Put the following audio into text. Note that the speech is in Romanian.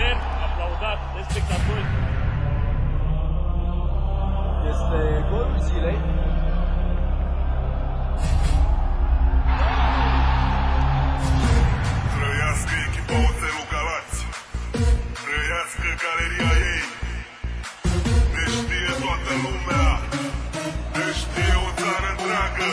modern, aplaudat de spectatori. Este golul zilei. Trăiască echipa Oțelul Galați, trăiască galeria ei, ne știe toată lumea, ne știe o țară întreagă.